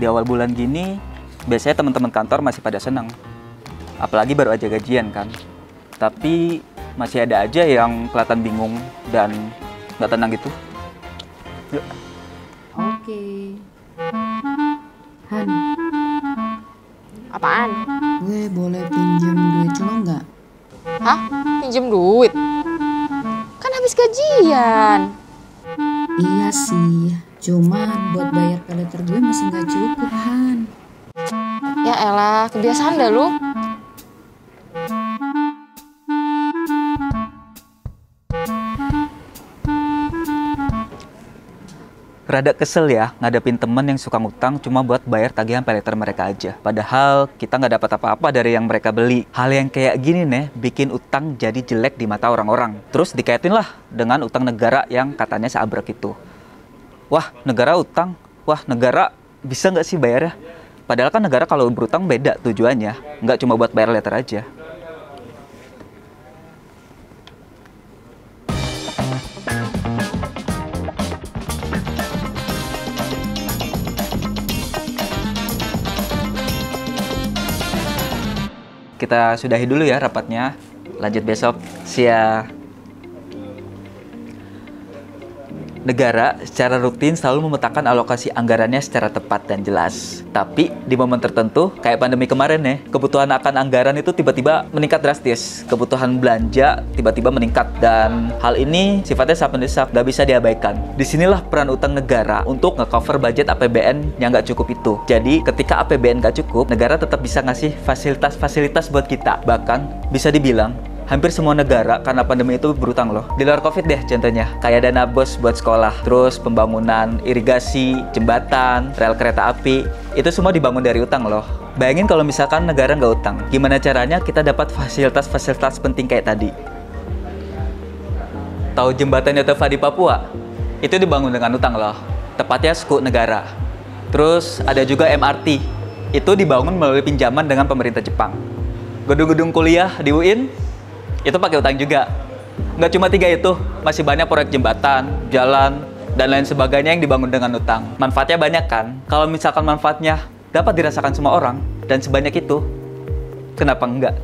Di awal bulan gini, biasanya teman-teman kantor masih pada senang. Apalagi baru aja gajian kan. Tapi masih ada aja yang kelihatan bingung dan nggak tenang gitu. Yuk. Oke. Han, Apaan? gue boleh pinjam duit lo nggak? Hah? Pinjem duit? Kan habis gajian. Iya sih, cuman buat bayar peleter gue masih nggak cukup, Han. Ya elah, kebiasaan dah lu. Rada kesel ya ngadepin temen yang suka ngutang cuma buat bayar tagihan paylater mereka aja. Padahal kita nggak dapat apa-apa dari yang mereka beli. Hal yang kayak gini nih bikin utang jadi jelek di mata orang-orang. Terus dikaitin lah dengan utang negara yang katanya seabrek itu. Wah negara utang, wah negara bisa nggak sih bayarnya? Padahal kan negara kalau berutang beda tujuannya, nggak cuma buat bayar letter aja. Kita sudahi dulu ya rapatnya. Lanjut besok. Ya. Negara secara rutin selalu memetakan alokasi anggarannya secara tepat dan jelas. Tapi di momen tertentu, kayak pandemi kemarin ya, kebutuhan akan anggaran itu tiba-tiba meningkat drastis. Kebutuhan belanja tiba-tiba meningkat dan hal ini sifatnya sangat mendesak, gak bisa diabaikan. Di sinilah peran utang negara untuk nge-cover budget APBN yang gak cukup itu. Jadi ketika APBN gak cukup, negara tetap bisa ngasih fasilitas-fasilitas buat kita. Bahkan bisa dibilang hampir semua negara karena pandemi itu berutang loh. Di luar Covid deh contohnya, kayak dana bos buat sekolah, terus pembangunan irigasi, jembatan, rel kereta api, itu semua dibangun dari utang loh. Bayangin kalau misalkan negara nggak utang, gimana caranya kita dapat fasilitas-fasilitas penting kayak tadi? Tahu jembatan Yotova di Papua? Itu dibangun dengan utang loh, tepatnya suku negara. Terus ada juga MRT, itu dibangun melalui pinjaman dengan pemerintah Jepang. Gedung-gedung kuliah di UIN itu pakai utang juga. Nggak cuma tiga itu, masih banyak proyek jembatan, jalan, dan lain sebagainya yang dibangun dengan utang. Manfaatnya banyak kan? Kalau misalkan manfaatnya dapat dirasakan semua orang, dan sebanyak itu, kenapa enggak?